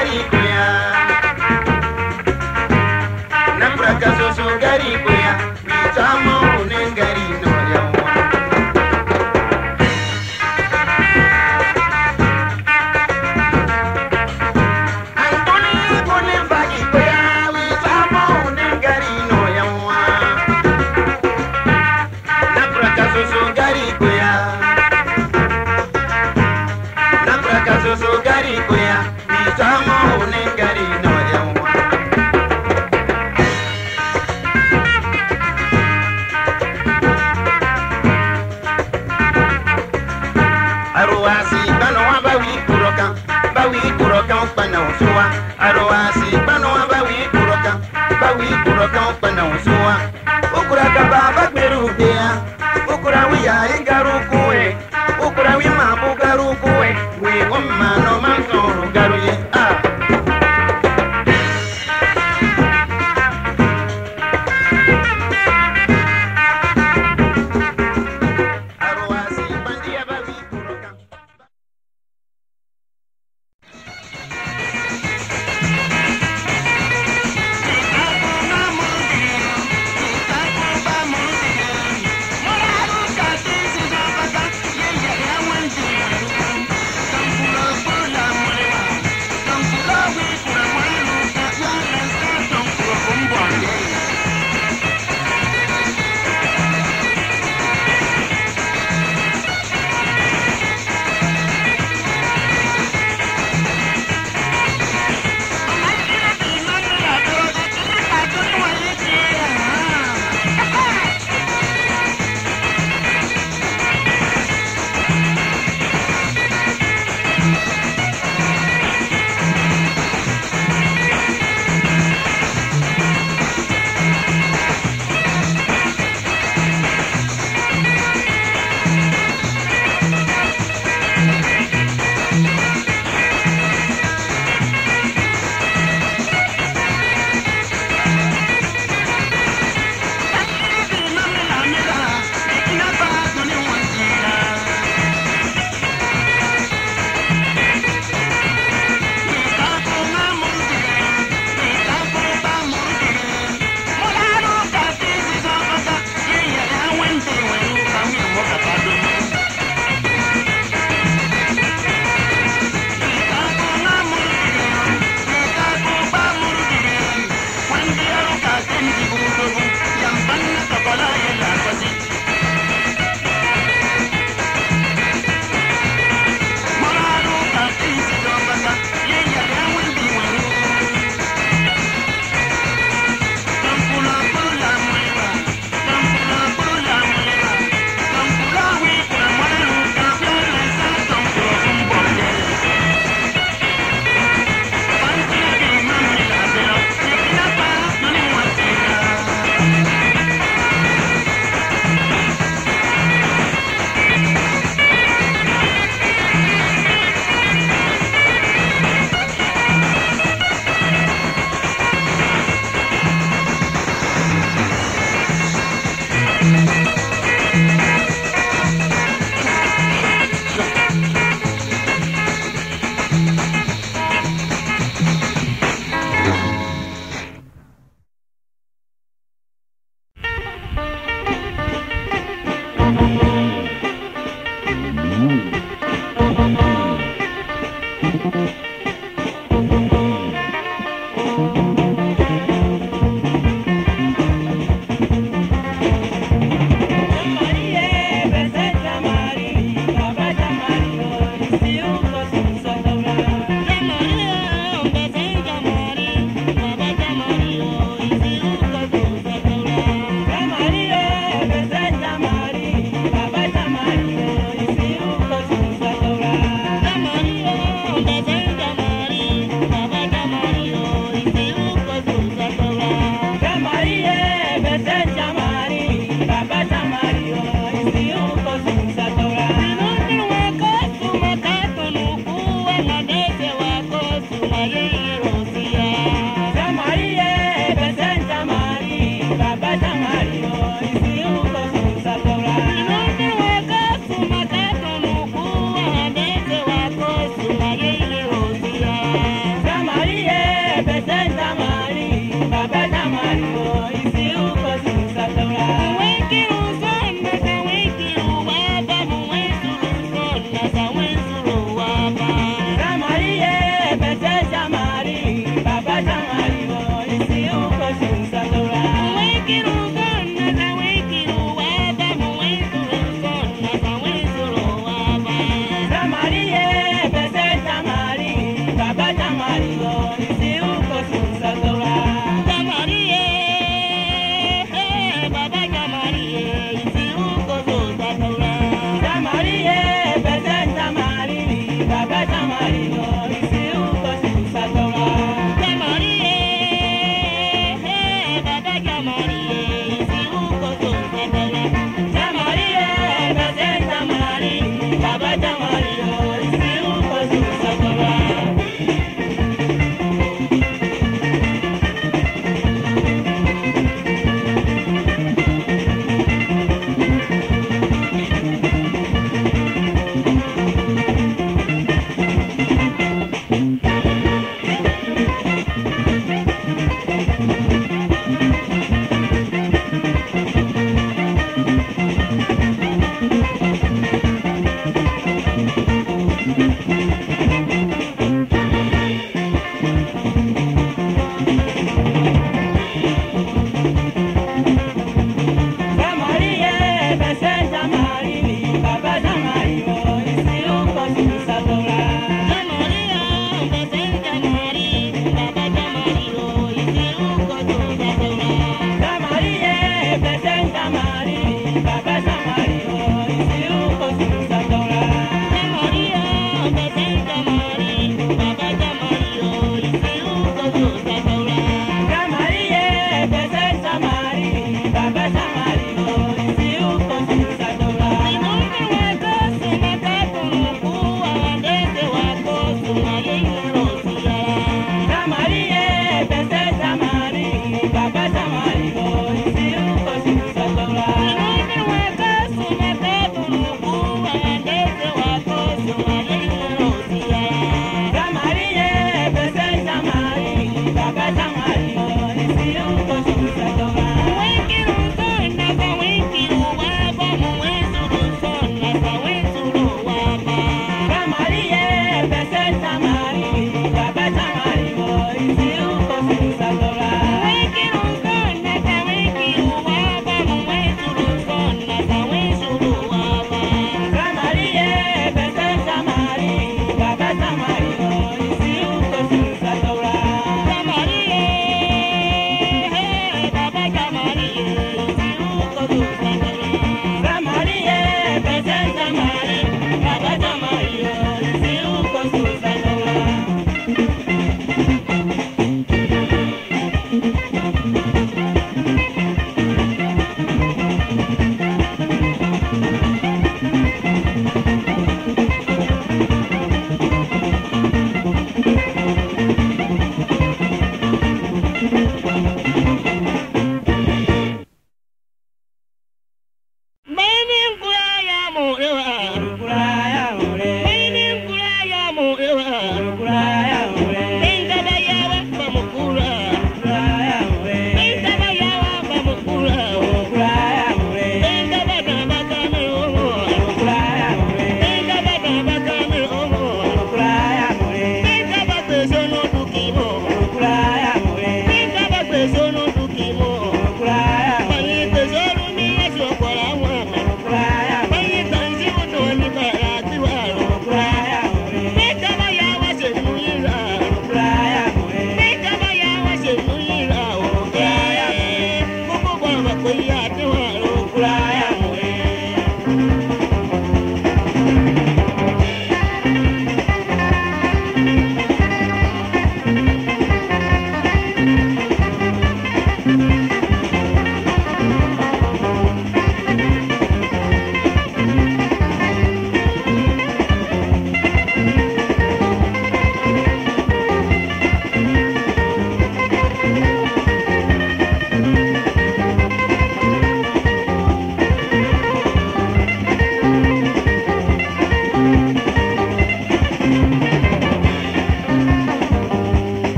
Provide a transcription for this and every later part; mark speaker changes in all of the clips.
Speaker 1: شريك يا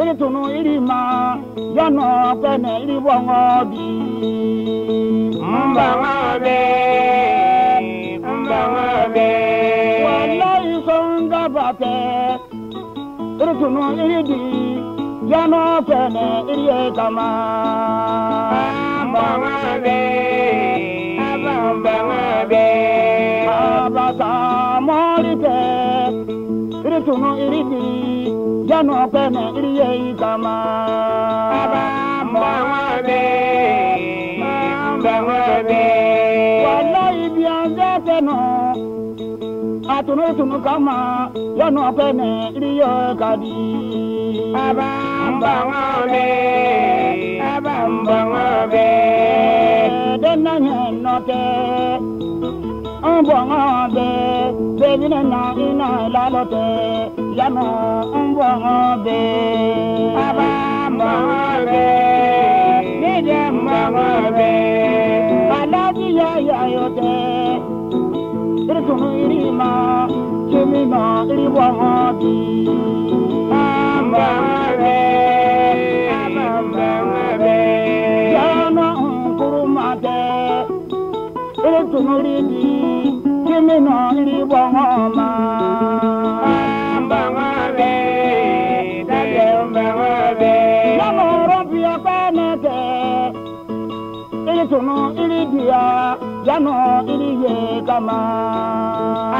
Speaker 1: iri tunu iri ma yanu kene iri wọngọ bi. mbama bẹ mbama bẹ. wàllayi sọn gaba tẹ iri tunu iri di yanu kene iri ye kama. mbama bẹ mbama bẹ. babata mọri tẹ iri tunu iri di no kwene iriye ikama aba mbawade mbawade wallahi bianze kwene atunu tunu kama yono kwene iriye kadi aba mbawade aba mbawade denanye note mbongo be bebine na ina lalote yano mbongo be aba mbongo be nide mbongo be alaji ya ya yote irisunu irima kimino iribongo di mbongo kulidi kimino libongo ma mbanga be dage mbanga be namo rompi akane ke ili sunu ili ye kama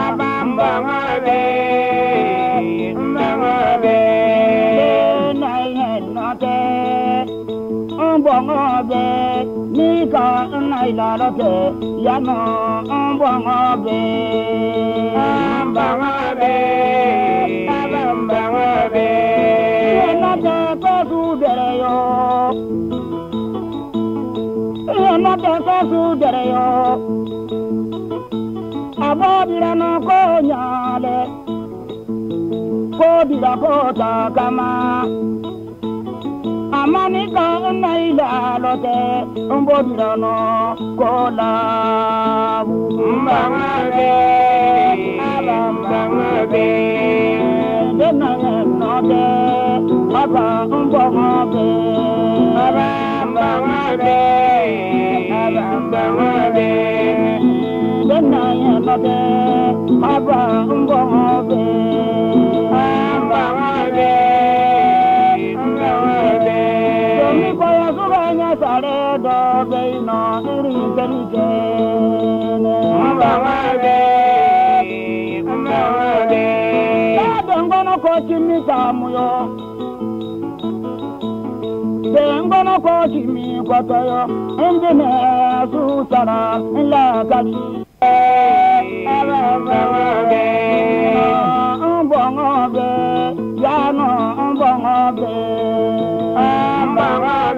Speaker 1: abambanga ka nna ilalo tɛ yanɔ nbɔngɔ be nbɔngɔ be nbɔngɔ be yena tɛ kɔsu dɛrɛ yɔ yena tɛ kɔsu dɛrɛ yɔ a bɔ biranɔ ko nya dɛ ko bira ko ta kama amani ka na ila lote umbodira no kola mbangabe mbangabe dena no de baba umbangabe baba mbangabe mbangabe dena no de baba umbangabe da you irin zarge ne. Mbawabe, mbawabe. Ta dangana ko kimi samu yo. Dangana ko kimi kwata yo. Ndi ne su tara ila kali. Mbawabe, mbongobe. Yano mbongobe. Mbawabe.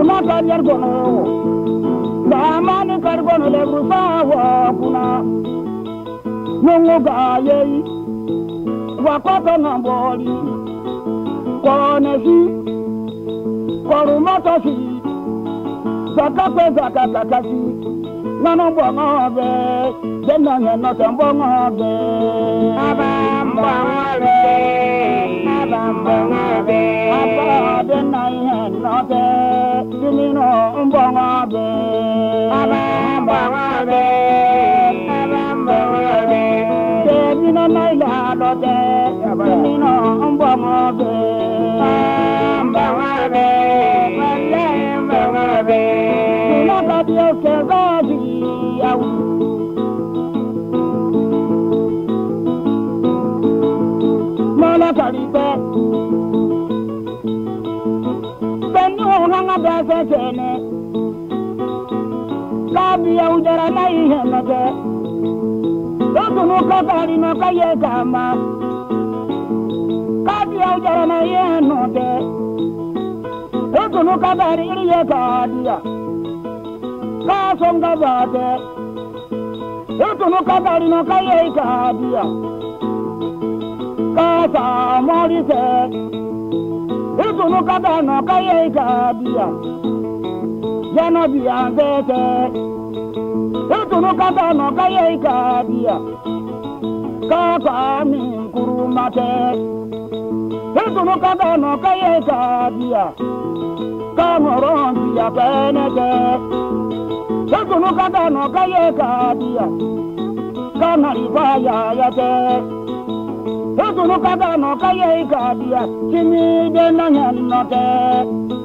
Speaker 1: kulata nyar gono mani kar gono le rufa wa kuna nungu ga yei wa koko ngambori kone si korumoto si zakakwe zakakaka si nana mbwa ngobe dena ngeno te mbwa ngobe aba mbwa ngobe aba mbwa ngobe aba dena mino mbonga be aba mbonga be aba mbonga be de mino naila lo de mino mbonga be mbonga be wale mbonga be mino badio ke gadi awu mala kali be nga bɛsɛ tɛnɛ labiya u jara na yi hɛmɛ tɛ o tunu ka kari nɔ ka yɛ kama kabiya u jara na yɛ nɔ tɛ o tunu ka kari iri yɛ ka diya k'a sɔn ka ba tɛ o tunu ka kari nɔ Ifunu kaba na kaye ika biya. Yana biya zete. Ifunu kaba na kaye ika biya. Kaka min kurumate. Ifunu kaba na kaye ika biya. Kamoron biya penete. Ifunu kaba na kaye ika biya. Kanari baya yate. Ekulu kaba no kaye ikadia Kimi de na nyano te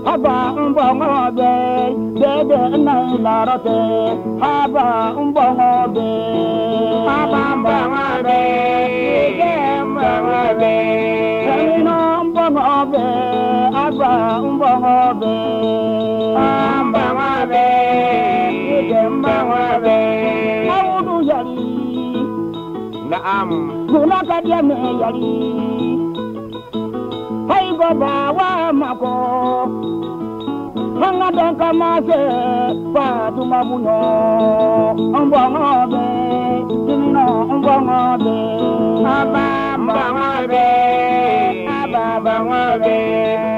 Speaker 1: Haba umbo ngobe Dede na ilarote Haba umbo ngobe Haba umbo ngobe Ige umbo ngobe Kamino umbo ngobe Haba umbo ngobe Umbo ngobe Ige umbo ngobe Awudu yali Naam zula ka dia me yari hai go ba wa ma ko hanga don ka ma se pa tu ma mu no be tin no on bo be aba ba ngo be aba ba ngo be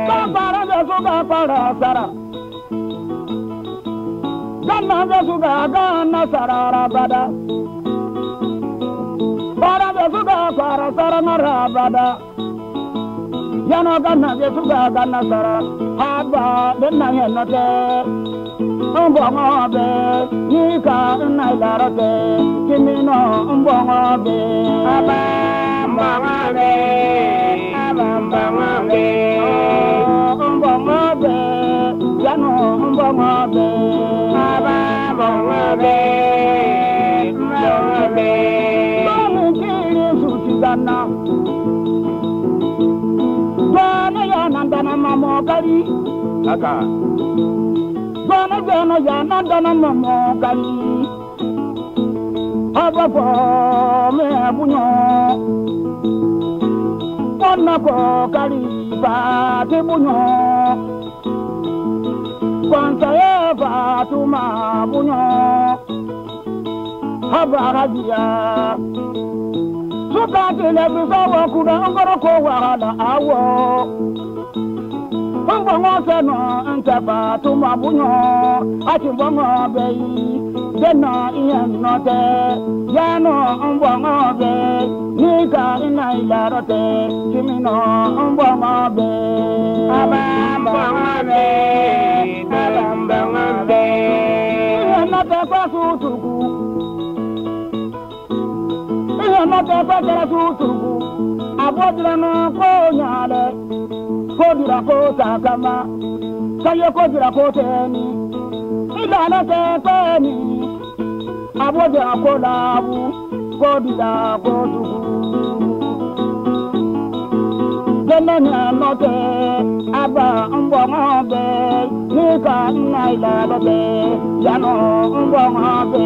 Speaker 1: ba ba ra do so ba sara Gana Jesu ga gana sarara bada suga kwara sara mara abada yano ganna je suga ganna sara haba denna yenno te mbongo be yika nai laro te kimino mbongo be aba mbongo be aba mbongo be oh, mbongo be yano mbongo be aba mbongo be Gana, gwana ya nandana mamokali kaka gwana gwana ya nandana mamokali ababo me bunyo kona kokali ba te bunyo kwanza ya ba tuma bunyo habara dia Nsukka dịla ebisa wọ kuda ngọrọ ko wahala awọ. Fọ́nfọ́nmọ́ sẹ́nu ntẹ̀fà tó máa búyọ̀ àti fọ́nmọ́ bẹ́ yìí. nọ tẹ́ yánà ńfọ́nmọ́ bẹ́ níka iná ìlàrọ̀ tẹ́ kìmínà ńfọ́nmọ́ bẹ́. Àbá ńfọ́nmọ́ bẹ́ bẹ́. ihe mmadụ ekwechara gị abụọ abụọdịra n'ọkụ nyare kodira kota kama kaye kodira kota eni ịlana kekpe eni abụọdịra kola abụ kodira kodugbu jeneni anọte aba mgbọnọbe n'ịka nna ilalọbe yanụ mgbọnọbe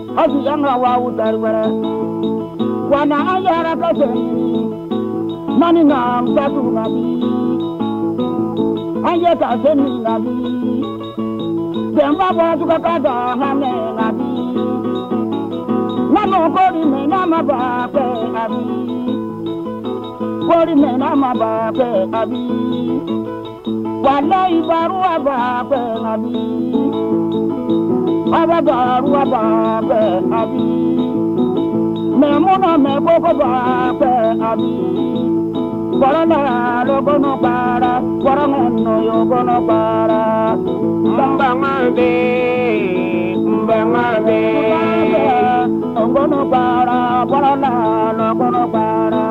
Speaker 1: azizanga wa utar wara wana ayara ka seni mani nga mpatu nga bi anye ka seni nga bi demba ba tuka kada nga me nga bi namo kori me nama amaba pe abi kori me nama amaba pe abi wala ibaru aba pe abi Baba barua babe abi Memuna me boko babe abi Barana lo gono bara Warangono yo gono bara Mbangambe Mbangambe Gono bara Barana lo gono bara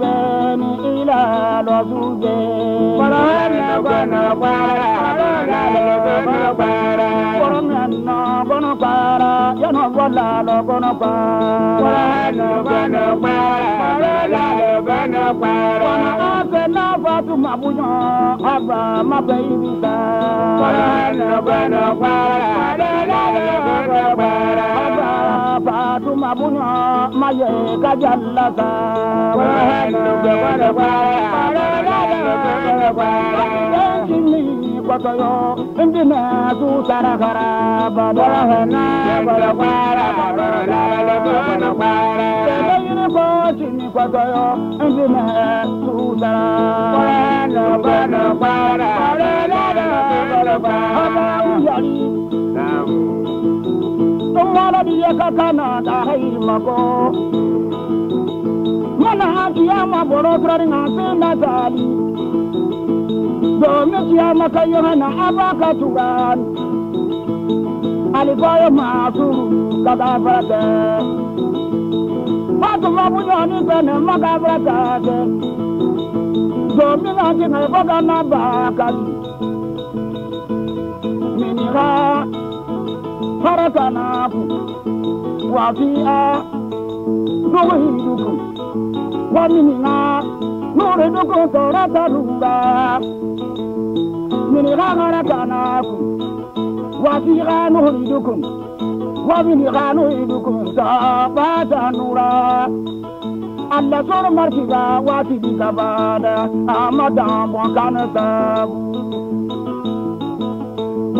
Speaker 1: ni ila lọ sùgbẹ́. Kọ́rọ́ nà gbọ́nà gbàrà, nà gbọ́nà gbàrà. Kọ́rọ́ nà. kono para ya no bola lo kono para kono kono para la kono para kono ape na fatu mabuyo aba mabe ibisa kono kono para la kono para aba fatu mabuyo maye kajalla sa kono kono para la kono para kɔtɔyɔ ndinɛ tu sarakara bɔbɔrɔ hɛnɛ bɔlɔ kpara bɔbɔrɔ lalɛ bɔbɔrɔ kpara. tɛlɛ yiri kɔ tini kɔtɔyɔ ndinɛ tu sara. kɔlɛ bɔlɔ kpara bɔlɔ lalɛ bɔbɔrɔ kpara. ɔbɛ wuyali. tumɔlɔ bi yɛ ka kan na ta hayi mako. mana diya ma bɔrɔ sɔrɔ ni nka sen na taali. domin ciyama kan yohana abaka turan alifayo masu kaga farata fatu mabu yoni bene maga farata te domin ati na ifoga na bakan minira farata na ku wafi'a nuhu hinduku wa minina mure duku sora taruba mini gagara kanaku wafi ganu idukum wabini ganu idukum sabata nura Allah sor martiba wati bisabada amadan bon kanasabu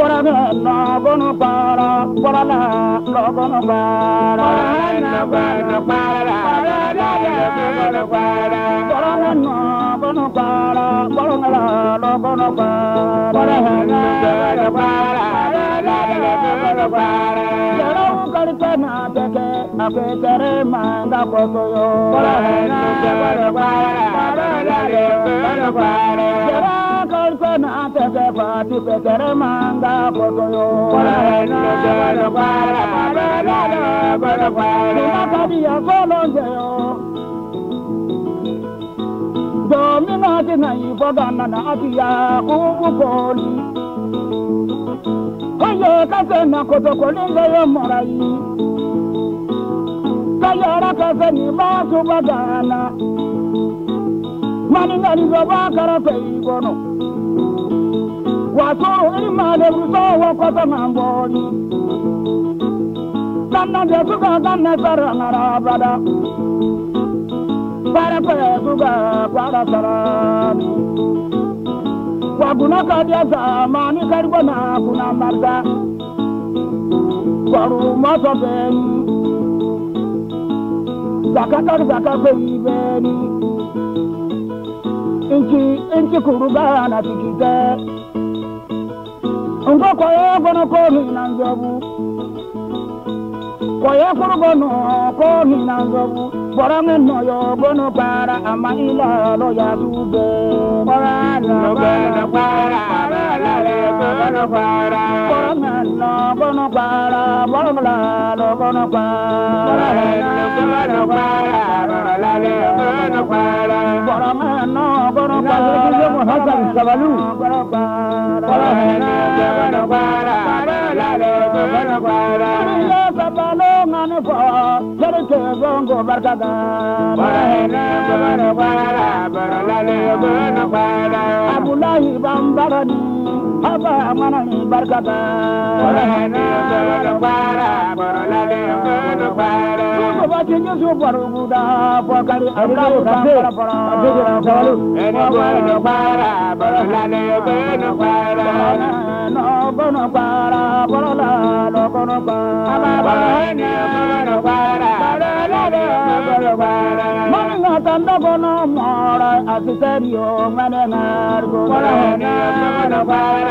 Speaker 1: Borana lagono para, borana lagono para. Borana borana para, borana para. Borana lagono para, borana lagono para. Borana borana para, borana lagono para. Yaro kalpana deke. akutere manda kotoyo. Kọ́lá ẹni tẹ gbọ́dọ̀ para, gbọ́dọ̀ lálẹ́ gbọ́dọ̀ para. Jẹ́rẹ́ kọ́lùkọ́ náà tẹ̀sẹ̀ fàtí pẹ̀tẹ̀rẹ̀ manda kotoyo. Kọ́lá ẹni tẹ gbọ́dọ̀ para, gbọ́dọ̀ lálẹ́ gbọ́dọ̀ para. Nígbà tàbí ẹ̀kọ́ yo. ń jẹyọ. Jọ̀mínà ti nà yìí fọ́gà nànà àti yà kúkú kọ́ọ̀lì. Kọ́yọ̀ kásẹ̀ kayyara ka ni ma su bagana wani nani gaba karafe igono wato irma da rusowa kwasa mamboni sannan da suka gan nasara mara bada farafe suka kwara sarari kwaguna ka dia zamani karbo na kuna marga kwaru masofen zaka zakata zakato ibeni nchi nchi kurugana tikite ngwa kwaye gono komi na nzobu kwaye kurugono komi na nzobu bora ngeno yo gono para ama ilalo ya dube bora ngeno para para bono para abulahi bambarani Ọba amana ni barikata. Kọlọ́nà sọ̀rọ̀ gbára, kọ̀rọ̀láde ọ̀gbọ́n gbára. Kọ́sọ̀ bá ti ń yé sùn fọ̀rọ̀ ògùdà fọ̀kàrí àbúrò fọ̀rọ̀ fọ̀rọ̀. Ẹni bọ̀rọ̀ gbára, kọ̀rọ̀láde ọ̀gbọ́n gbára. Kọ̀lọ́nà ọ̀gbọ́n gbára, kọ̀rọ̀lá lọ́gbọ́n gbára. Kọ̀lọ́nà ọ̀gbọ́n gbára, kọ̀rọ̀láde ọ̀gbọ́n gbára. Mọ̀nì ń ta ndọ́gbọ́n mọ̀ọ́rọ̀ àti sẹ́ni ò mẹ́rin náà. Kọ̀lọ́nà ọ̀gbọ́n gbára.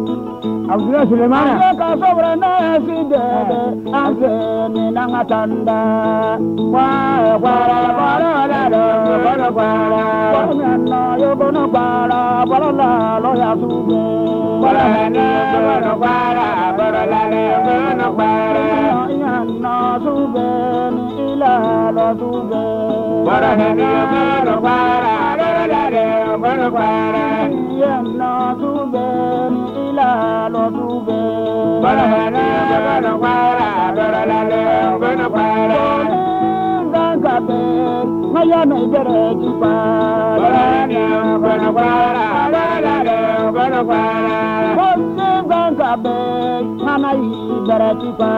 Speaker 1: Abdullah Sulemana. Ayo ka sobra na si dede ase ni na ngatanda. Kwa kwara kwara la lo kwara kwara. Kwara na yo bono kwara kwara la lo ya sube. Kwara na bono kwara. غير لنا غير يا الناس بين إلى لا تبين ورهنا غير غير غير يا الناس بين إلى لا تبين ورهنا غير غير غير غير kabe maya na jere ji pa bara ni bana bara bara le bana bara ko se ban kabe mana yi jere ji pa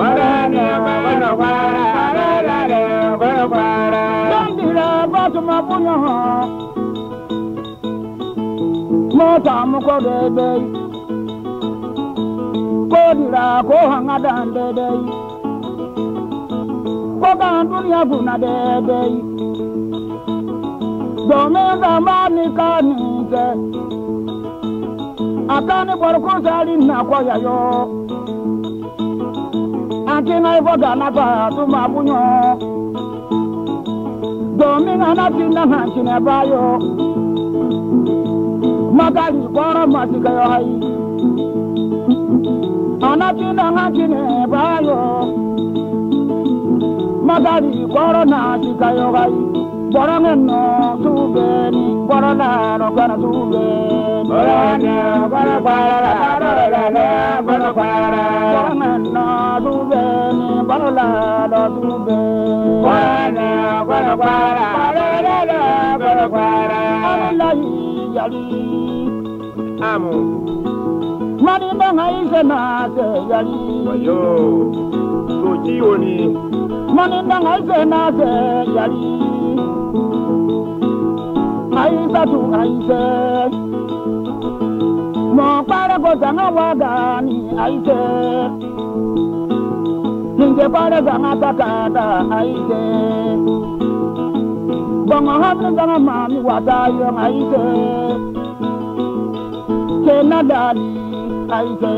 Speaker 1: bara ni bana bara bara le bana bara bandira batuma bunyo mota mukodebe kodira ko hanga dandedei mboga dunia vuna debei domin zamani kaninke akani borokuzali nakoyayo akina ivoganaka tumabunyo domin anakina hankine bayo magali koro masikayo hai anakina hankine bayo bari kɔrɔ naati ka yɔga yi bɔrɔŋɛ nɔ tuu bɛɛni bɔrɔ laarɔ gana tuu bɛɛni. bɔrɔŋɛ bɔrɔ kpaara bɔrɔ lɛlɛ bɔrɔ kpaara. bɔrɔŋɛ nɔ tuu bɛɛni bɔrɔ laarɔ tuu bɛɛni. bɔrɔŋɛ bɔrɔ kpaara bɔrɔ lɛlɛ bɔrɔ kpaara. ala la yi yali. amu. mali bɛ ŋa yi sɛ naa kɛ yali. wayo soji o ni mani danga ise na se yari aisatu aise mo kpare ko zanga waga ni aise ninge kpare zanga takata aise bongo hapni zanga mami wadayo aise kena dali aise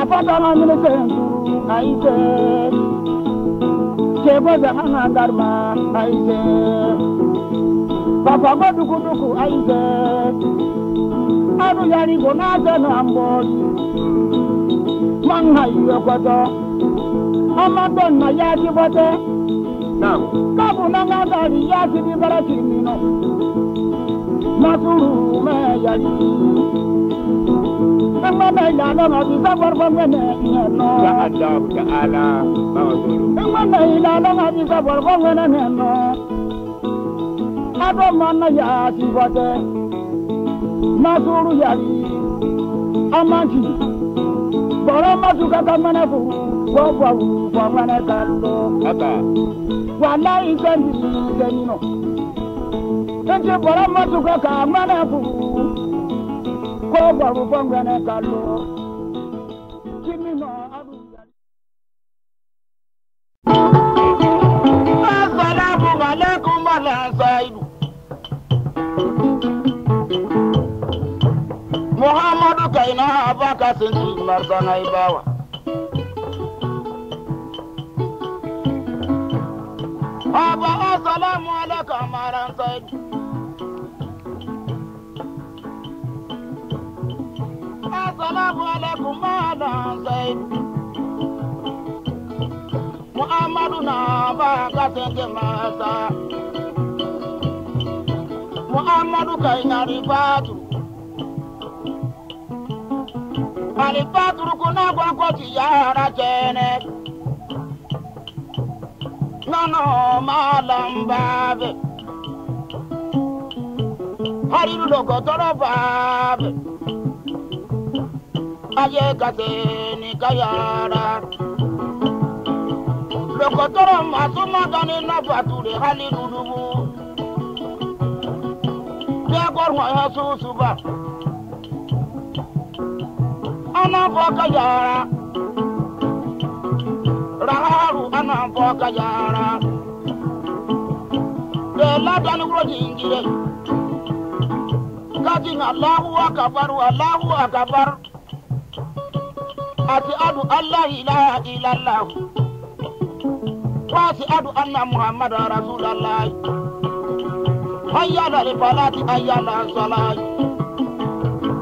Speaker 1: apatanga nyine sentu aise Kebo zahana garma aise Papa go duku duku aise Aru yari go na zeno ambodi Man hayu ekwato Ama donna yaji bote Now Kabu nanga gari yaji di bara kirmino Masuru me yari ma la ila la ma du sa war fam ne ala ma wasulu ma la ila la ma du ado ma na ya ti wa de ma suru ya ri amanji bọ̀rọ̀ mọ́tò kankan mẹ́nẹ́ fún gbogbo àwọn mẹ́nẹ́ kan lọ. wà láyé sẹ́ni sẹ́ni nọ ko babu bangane kallo kimi ma abu assalamu alaikum mala saidu muhammadu kaina abaka sinci marzana ibawa. na ba ka tenge masa muhammadu kai na ribatu alifaturu kuna gwagwa ti yara jene hari malam babe hariru logo toro babe aye kase ni kayara. Bɛkɔtɔrɔ masumadani nafature hali dudugu. Bɛkɔrɔ mɔya susuba. Ana fɔ ka yara. Raharu ana fɔ ka yara. Bɛla dani kuro jingire. Kati na Allahu akabaru Allahu akabaru. Ati adu Allah ilaha illallah. واشهد أن محمدا رسول الله حي على الفلاة حي على الصلاة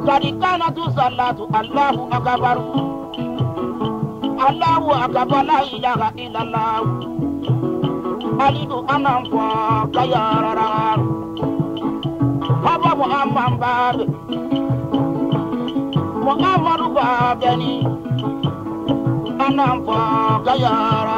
Speaker 1: قد كانت الصلاة الله أكبر الله أكبر لا إله إلا الله ألد أنا فوق يا رار هذا محمد باب محمد بابني أنا فوق يا رار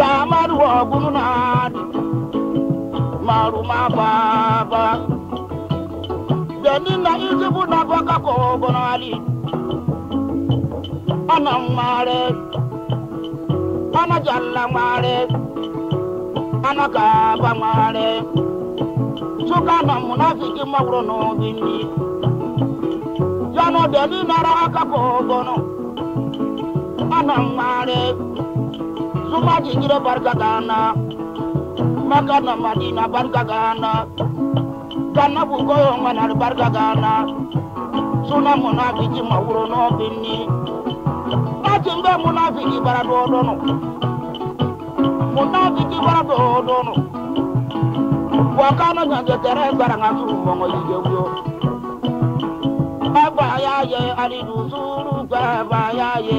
Speaker 1: ga maru ogun na maru ma baba deni na izibu na baka ko gonali ana mare ana jalla mare ana kaba mare suka na munafiki mawro no bindi yano deni na ra ka ko gono ana mare zuma jingire barka gana maka na madina barka gana kana bugoyo ngana barka gana suna munafiki mauro no binni bajinga munafiki bara do dono munafiki bara do dono wakano nyange tere bara ngasu mongo yige wyo agba ya ye ali duzuru gba ya ye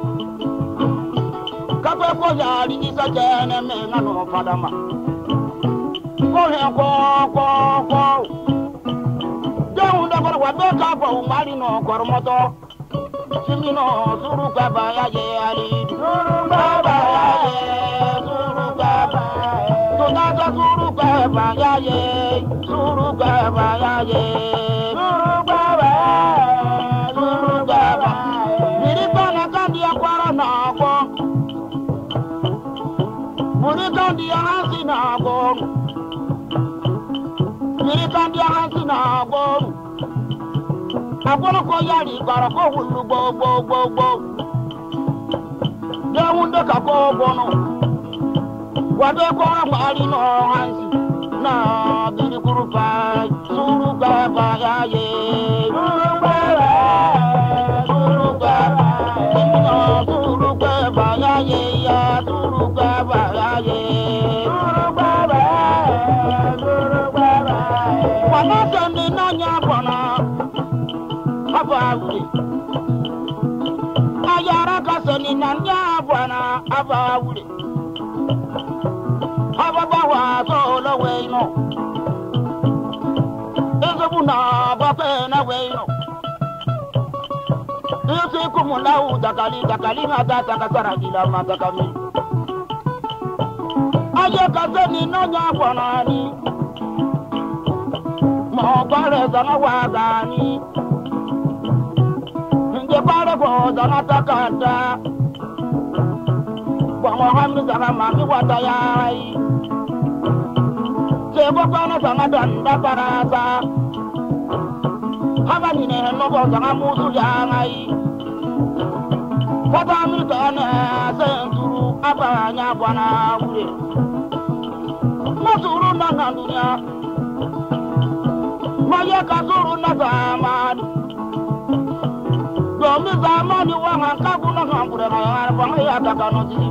Speaker 1: kafe ko yaari isa jɛnɛ mɛ n ka n'o fada ma ko hɛn ko ko ko denw dafara wa bɛɛ k'a fɔ u mari nɔ kɔrɔmɔtɔ simi nɔ suru ba baya ye ali suru ba baya ye suru ba baya ye sunjata suru ba baya ye suru ka baya ye suru ka baya ye. kandiyaha sina goru yiri kandiyaha sina goru agbọrọkọ yari gbara ko wulu gbogbogbogbo dewunde ka ko bọnu wade kọrọ gbari nọ hansi na birikuru pa suru gbẹba yaye suru gbẹba suru gbẹba suru gbẹba yaye ya suru gbẹba. Mulau dakali dakali ma da taka sara gila ma taka mi. ayé kase ni nọ́jà kọ̀nà ni mọ̀ gbọ́rẹ̀ sọ̀nà wà gani ǹjẹ́ bàrẹ̀ kọ̀ sọ̀nà taka ta bọ̀mọ̀ hàmi sọ̀nà màmí wà tayà ayi ṣe gbogbo ọ̀nà sọ̀nà dàndà kara sa hàbà nìyẹn nọ́bọ̀ sọ̀nà mùsùlùmí ayi. papa m ka na-eze nduru abalị anya gwa na wure mmadụ uru nọ na dunya mmanya kasị uru na zamani domin zamani wa ha nka bụ na ha ya bụ ya daga n'otiri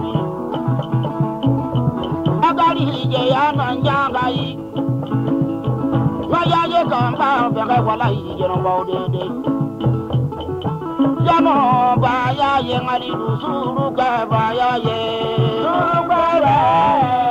Speaker 1: ije ya na mmanya ye ka ahụ n'ụwa jọmọ bàyà yẹ ŋari lu sùúrù gbẹ bàyà yẹ. sùúrù gbẹ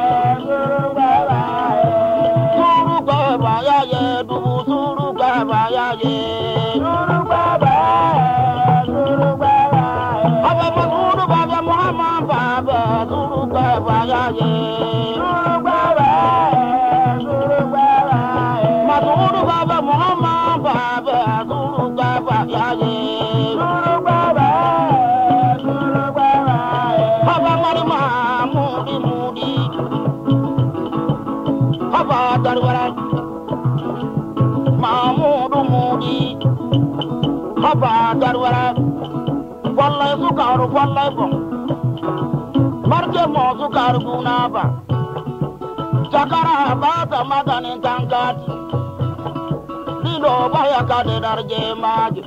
Speaker 1: sakade darje maji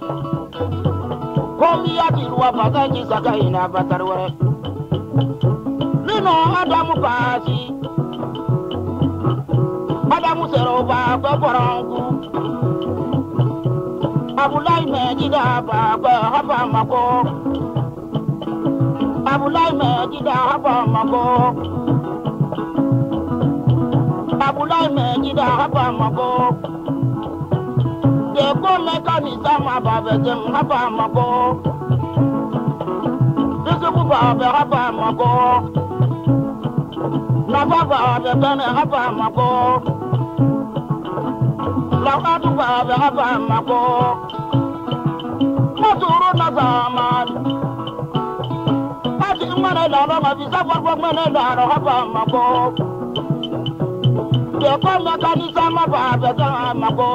Speaker 1: komi yati ruwa fasanci saka ina fatarwa lino adamu fasi, adamu sero ba kwakwaronku abulai mejida ba kwa hapa mako abulai mejida hapa mako abulai me mejida hapa mako emeka na itama babeje m haba amago disibu babe haba amago nafa babe bene haba amago lakatu babe haba amago maturu na zaman ati mene lalo mabisa farfo mene lalo haba amago dekɔ meka ni sama babe ta amago.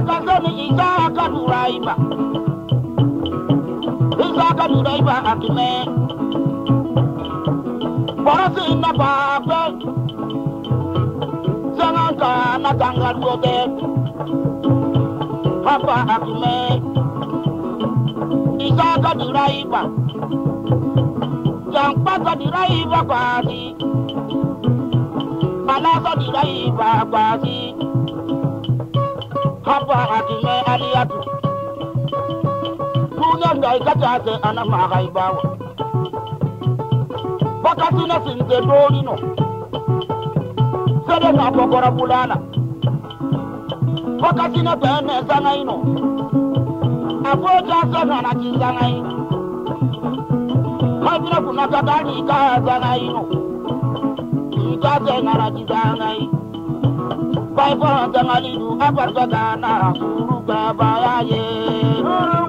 Speaker 1: kazoni izaka nuraiba izaka nuraiba akime borasi na babe zanganka na kangaruote papa akime izaka nuraiba jankpaka nuraiba kwasi balasa nuraiba kwasi haba ati me aliyatu tunan da ikata se ana ma haibawa bakati na sinte dori no sede na bokora bulala bakati na tene sangai no aboja sana na kisangai kabira kuna kadani ka sangai no ikaze na kisangai Bye bye, Dangali. Abàgbàdà náà kúrú gbàgbà láyé. Kúrú